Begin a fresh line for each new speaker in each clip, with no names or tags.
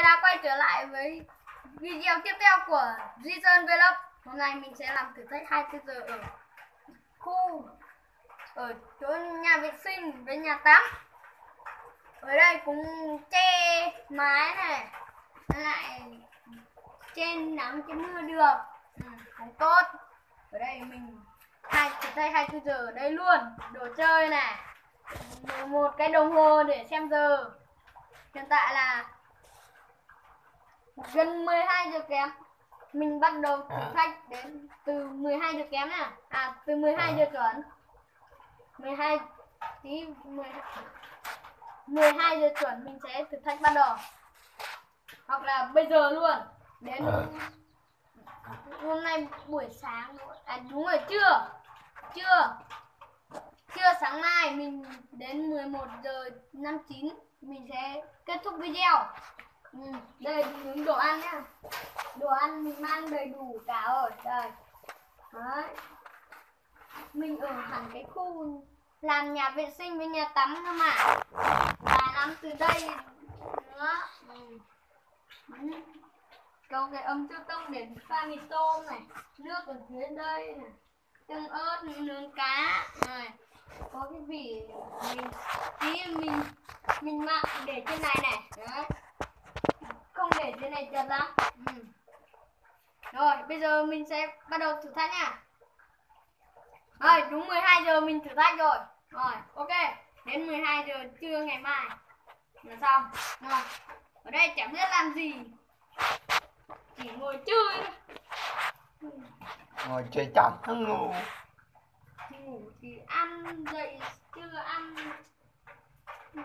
tôi đã quay trở lại với video tiếp theo của Reason Vlog. Hôm nay mình sẽ làm thử thách 24 giờ ở khu ở chỗ nhà vệ sinh với nhà tắm. Ở đây cũng che mái này lại trên nắng trên mưa được. Ừ, cũng tốt. Ở đây mình hai thử thách 24 giờ ở đây luôn. Đồ chơi này một cái đồng hồ để xem giờ. Hiện tại là gần 12 giờ kém. Mình bắt đầu thử
À.
thách đến từ 12 giờ kém nè à từ 12 giờ chuẩn. 12 tí 12 12 giờ chuẩn mình sẽ thử thách bắt đầu. Hoặc là bây giờ luôn. Đến
À.
hôm nay buổi sáng à đúng rồi trưa. Trưa. Trưa sáng mai mình đến 11 giờ 59 mình sẽ kết thúc video ừ, đây những đồ ăn nhá. Đồ ăn mình mang đầy đủ cả rồi đây đấy. Mình ở hẳn cái khu làm nhà vệ sinh với nhà tắm cơ mà. Và làm từ đây. Nữa ừ. Có cái ấm tiêu tông để pha mì tôm này nước ở dưới đây này tương ớt nướng cá này. Có cái vỉ mình tí mình mình mặn để trên này này. Đấy không để trên này chật lắm. Ừ. rồi bây giờ mình sẽ bắt đầu thử thách nha. Rồi đúng 12 giờ mình thử thách rồi. Rồi ok. Đến 12 giờ trưa ngày mai. Là xong. Rồi ở đây chẳng biết làm gì. Chỉ ngồi chơi thôi.
Ngồi chơi chậm hắn ngủ.
Ngủ thì ăn dậy chưa ăn. Ừ.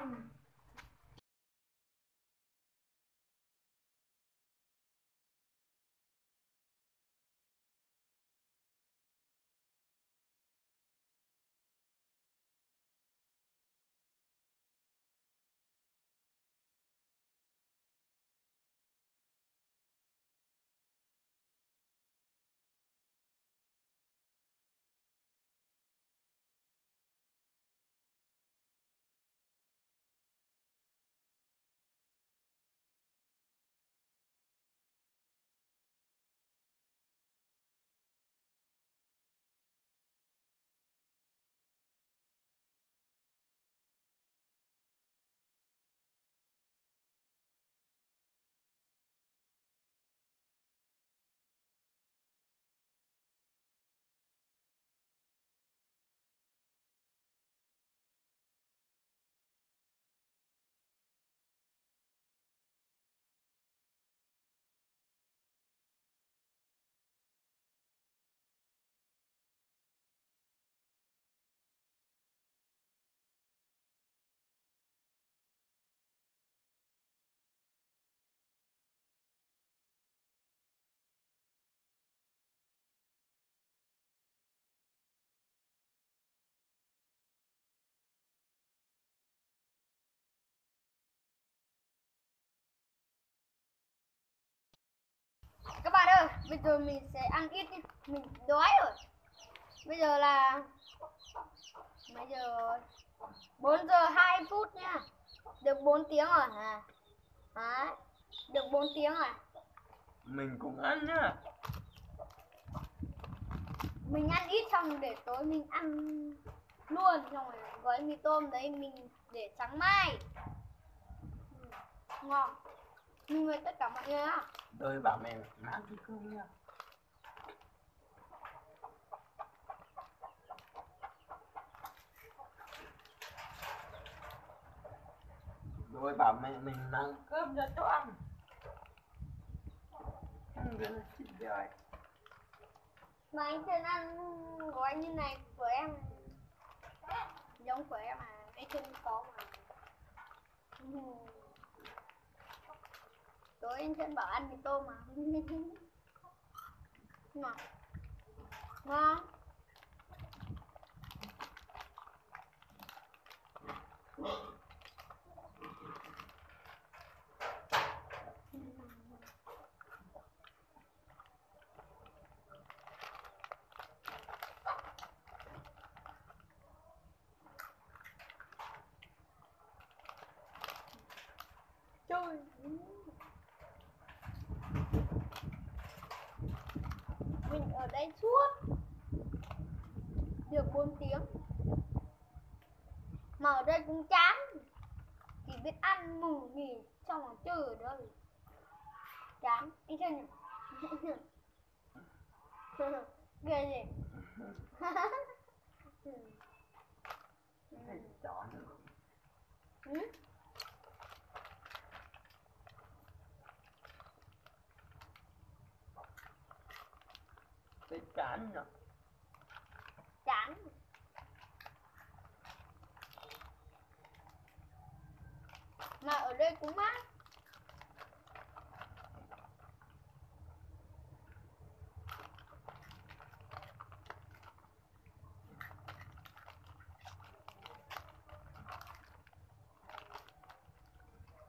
bây giờ mình sẽ ăn ít đi. Mình đói rồi. Bây giờ là mấy giờ? 4 giờ 2 phút nha. Được 4 tiếng rồi à Đấy. được 4 tiếng rồi.
Mình cũng ăn nhá.
Mình ăn ít xong để tối mình ăn luôn xong rồi gói mì tôm đấy mình để sáng mai. Ừ, ngon. Mình mời tất cả mọi người á
đôi bảo mẹ mang cái cơm nha đôi bảo mẹ mình mang cơm ra cho ăn. Ăn rất là chị rồi
mà anh thân ăn gói như này của em giống của em à cái chân có mà. Ừ tối anh chân bảo ăn mì tôm mà ngon ngon chơi ở đây suốt. Được 4 tiếng. Mà ở đây cũng chán. Chỉ biết ăn ngủ nghỉ xong rồi chơi ở đây. Chán. Đi chơi nhỉ? Ghê gì ừ?
ăn được. Dạ
Chán mà ở đây cũng mát.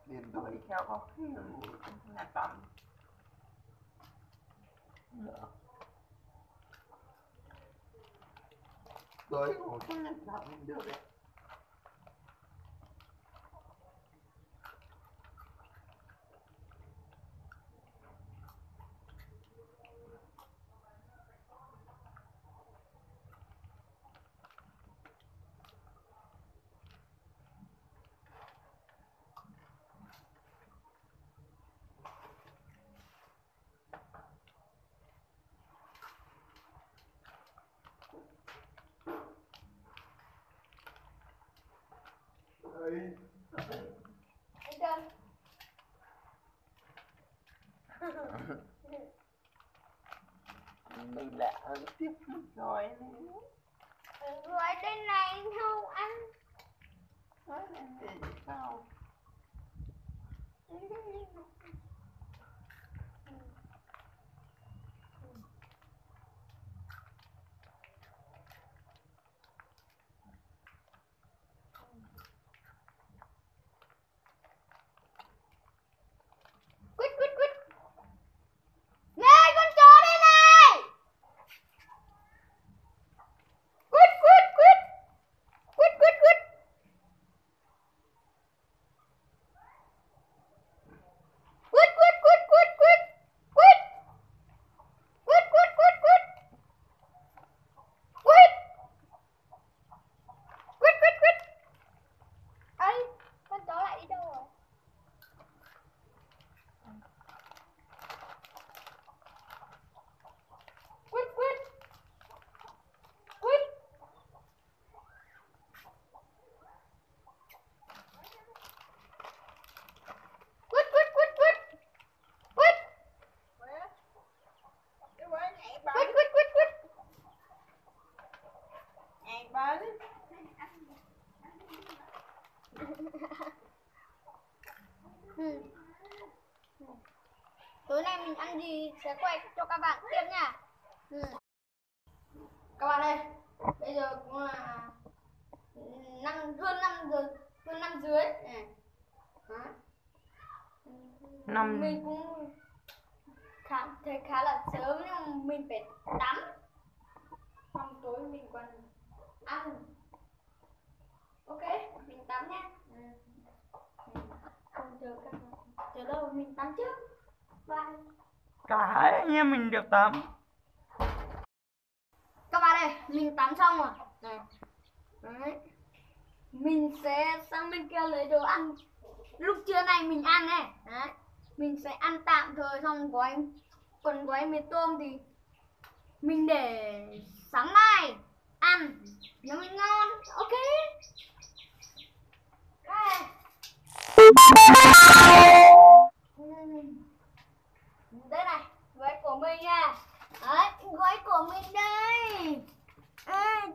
Liền đuổi theo có khi là tầm nữa
对。
个 đã ăn tiếp rồi
rồi đây này không ăn.
Nói làm gì sao
gì sẽ quay cho các bạn tiếp nha ừ. các bạn ơi bây giờ cũng là năm hơn năm giờ hơn năm dưới. Đó.
Năm-
mình cũng khá, thấy khá là sớm nhưng mình phải tắm xong tối mình còn ăn ok mình tắm nhé ừ. Ừ. không chờ các chờ đâu mình tắm trước bye
Cả hai anh em mình được tắm.
Các bạn ơi, mình tắm xong rồi. Đấy. Mình sẽ sang bên kia lấy đồ ăn. Lúc trưa này mình ăn này. Đấy. Mình sẽ ăn tạm thời xong gói còn gói mì tôm thì mình để sáng mai ăn. Nó mới ngon. Ok? Đây đây này gói của mình nha. Đấy gói của mình đây. À,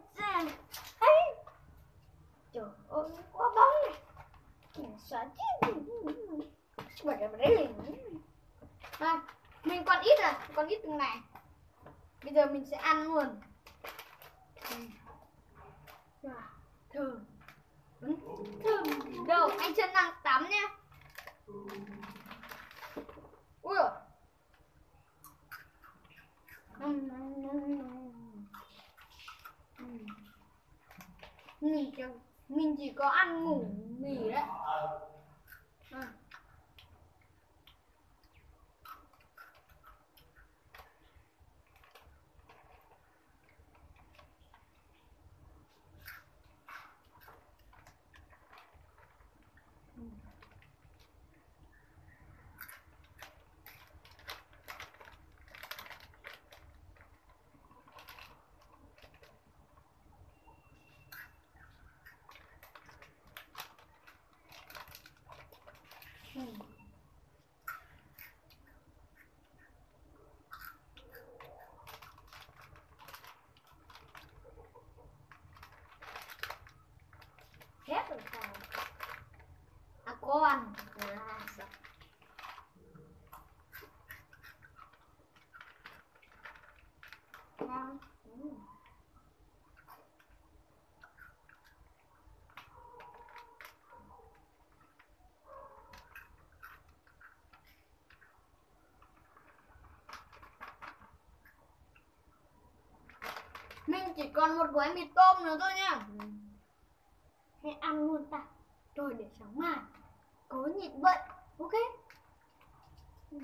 ấy trời ơi quá bóng này. Sợ chứ mà cái đấy à, mình còn ít à còn ít từng này. Bây giờ mình sẽ ăn luôn. Ừ. Thơm. Thơm. Đâu anh chân đang tắm nha. Ui mình chỉ, mình chỉ có ăn ngủ nghỉ đấy à. Ừ. Hết rồi sao? À con. Mình chỉ còn một gói mì tôm nữa thôi nha Hãy ăn luôn ta Rồi để sáng mai Cố nhịn vậy Ok Ừ.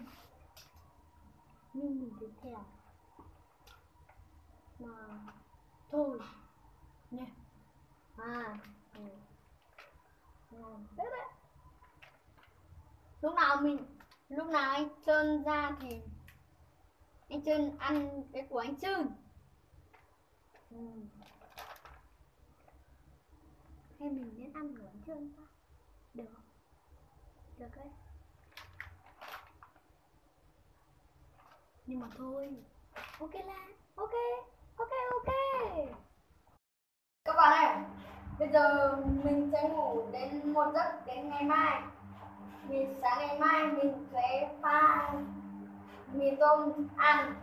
Nhưng mình thấy thèm Mà Thôi Nè À ừ. Ngon đấy. Lúc nào mình Lúc nào anh trơn ra thì Anh trơn ăn cái của anh trơn, Ừ. Hay mình nên ăn của anh trơn ta? Được không? Được đấy. Nhưng mà thôi. Ok là Ok. Ok ok. Các bạn ơi Bây giờ mình sẽ ngủ đến một giấc, đến ngày mai. Mình sáng ngày mai mình sẽ pha mì tôm ăn.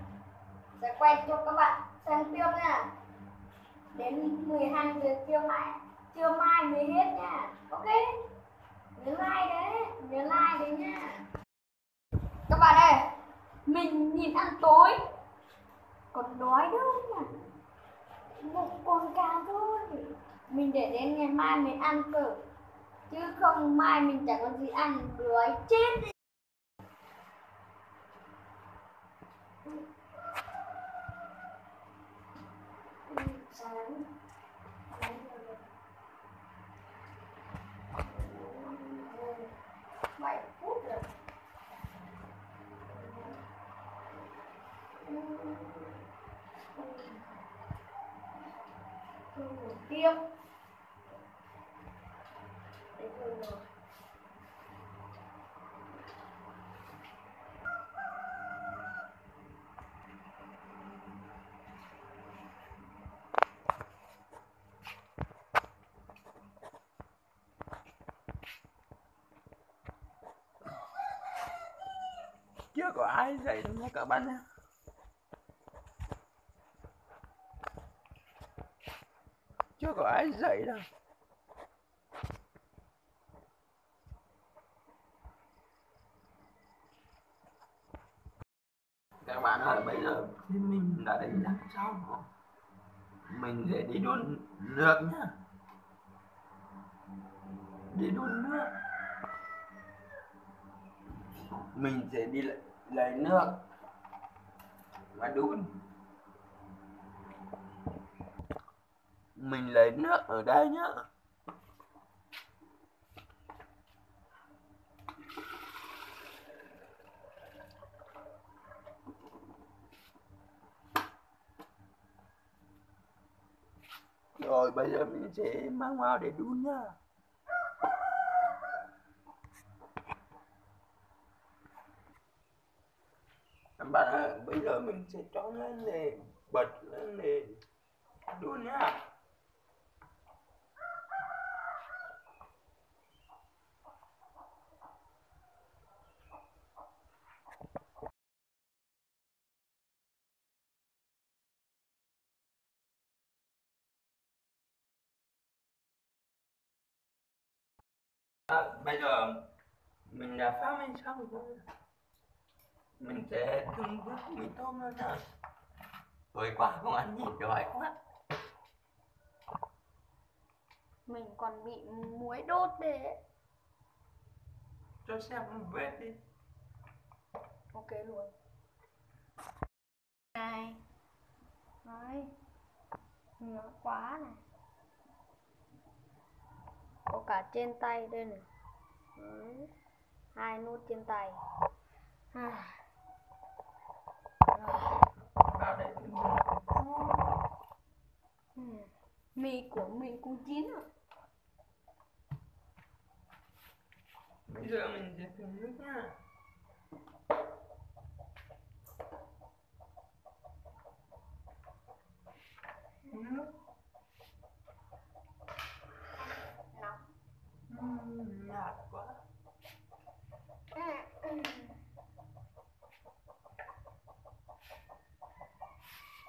Sẽ quay cho các bạn xem tiếp nha. Đến 12 giờ trưa mai Trưa mai mới hết nha. Ok? Nhớ like đấy, Nhớ like đấy nha. Các bạn ơi, Mình nhìn ăn tối. Còn đói đâu mà. Bụng còn cá thôi. Mình để đến ngày mai mới ăn cơ Chứ không mai mình chẳng có gì ăn, đuối chết đi. Bảy phút rồi ngủ tiếp Đấy rồi.
chưa có ai dạy đâu nha các bạn nhé có ai dậy đâu. Các bạn ơi bây giờ thì mình đã đánh giá xong mình sẽ đi đun nước nhá. Đi đun nước. Mình sẽ đi lấy nước và đun. Mình lấy nước ở đây nhá. Rồi bây giờ mình sẽ mang vào để đun nhá. Các bạn ơi, bây giờ mình sẽ cho lên để bật lên để đun nhá. À, bây giờ mình đã phát minh xong rồi mình sẽ từng bước mì tôm lên nè tối qua không ăn nhịn đói quá.
Mình còn bị muối đốt đấy
cho xem vết đi.
Ok luôn. Này. Đấy Ngứa quá này Có cả trên tay đây này Đấy. Hai nút trên tay à. Ừ. Mì của mình cũng chín rồi
bây giờ mình sẽ thử nước nha nước Hum, água.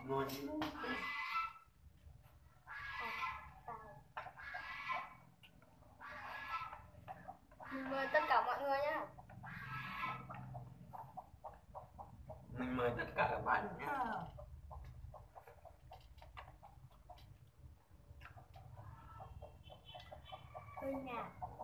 Não, não.
姑娘。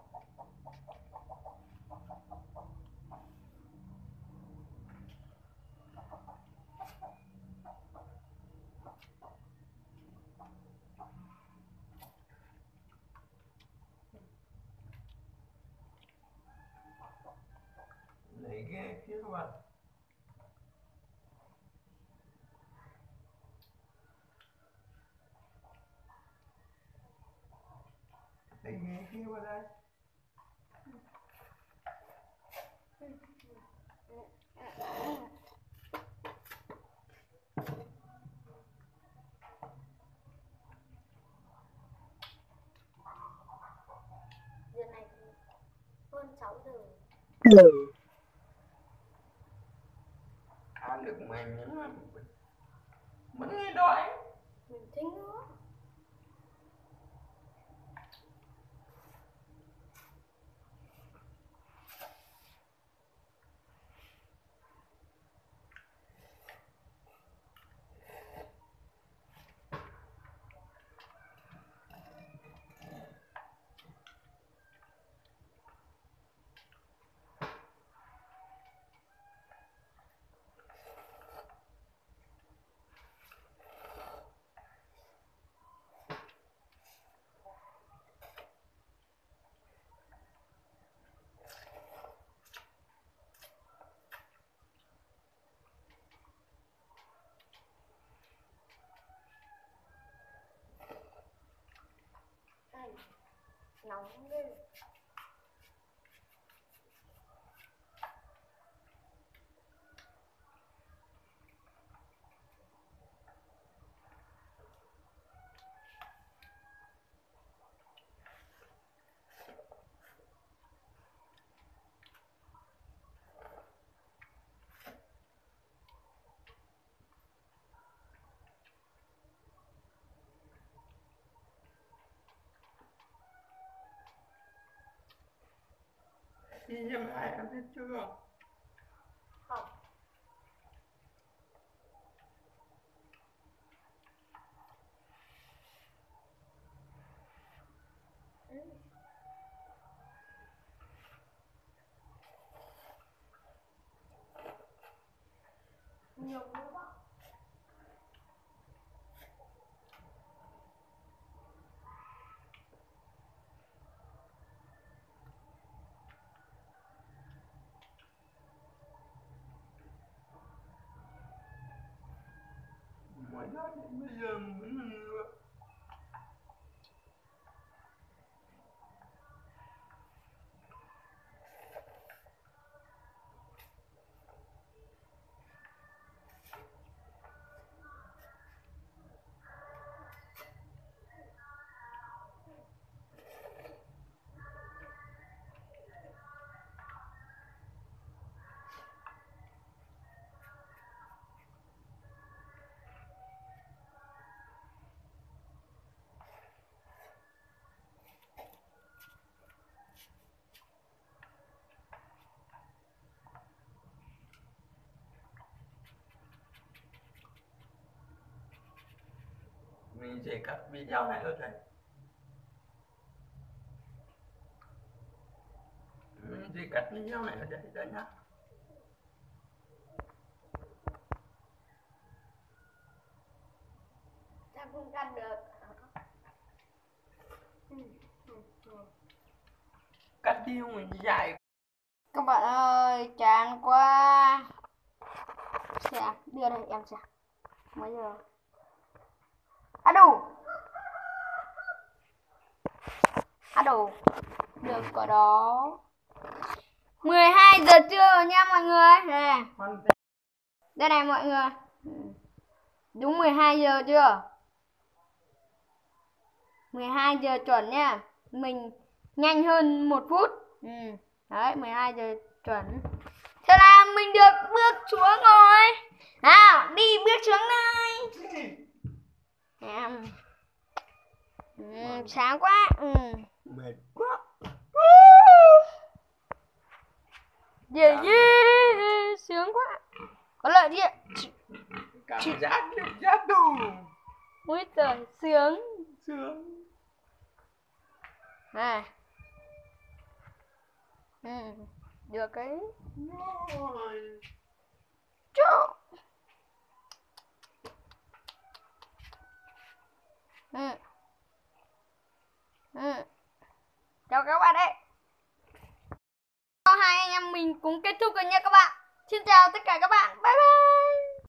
Lấy ghê phía vào đây.
Giờ này hơn 6 giờ
ăn được mày miếng mà vẫn nghe đói
mình thích nữa Ai, nóng ghê
đi cho mày em biết chưa
không Ừ. nhiều nữa quá
mới nói cắt video này mình sẽ cắt video này ở đây đây nhá.
Chắc không cắt được?
Cắt video mình dài
các bạn ơi chán quá. Sạc đưa đây em sạc mấy giờ À, Adu Adu à, được, có đó. 12 giờ trưa rồi nha mọi người. Đây Đây này mọi người. Đúng 12 giờ chưa? 12 giờ chuẩn nha. Mình nhanh hơn một phút. Ừ. Đấy 12 giờ chuẩn. Thế là mình được bước xuống rồi. Nào, đi bước xuống đây em. Ừ, sáng quá. Ừ.
mệt quá.
Yeah, yeah, sướng quá. Có lợi đi ạ?
Cảm giác được giác đủ
ui trời sướng.
Sướng.
Này ừ, được cái
rồi.
Chỗ ừ. Ừ. chào các bạn đấy hai anh em mình cũng kết thúc rồi nha các bạn xin chào tất cả các bạn bye bye